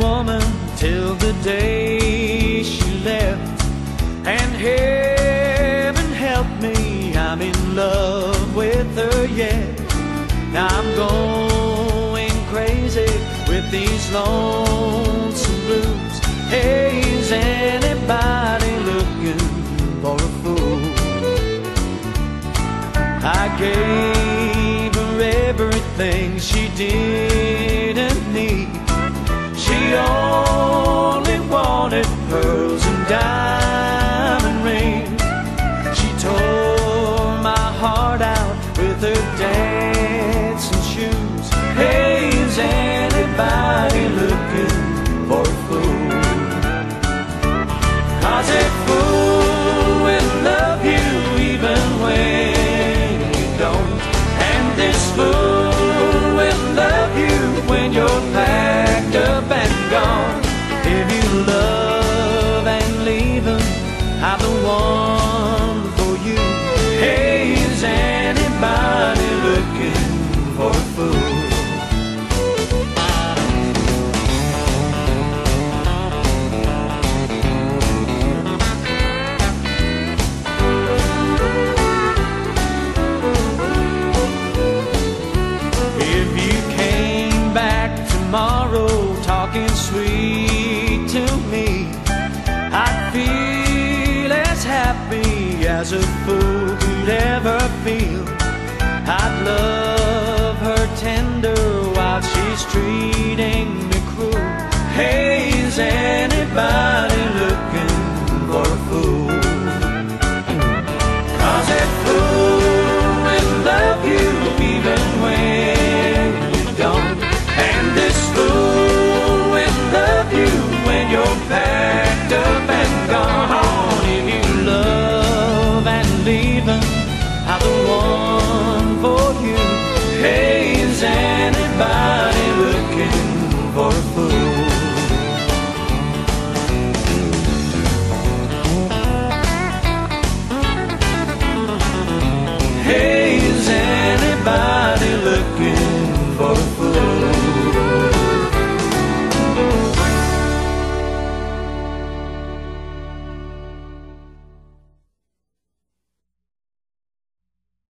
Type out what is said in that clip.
woman till the day she left. And heaven help me, I'm in love with her yet. Now I'm going crazy with these lonesome blues. Hey, is anybody looking for a fool? I gave her everything she didn't need. She only wanted pearls and diamond rings. She tore my heart out with her dancing shoes. Hey, is anybody looking for a fool? Cause a fool will love you even when you don't. And this fool as a fool could ever. Hey.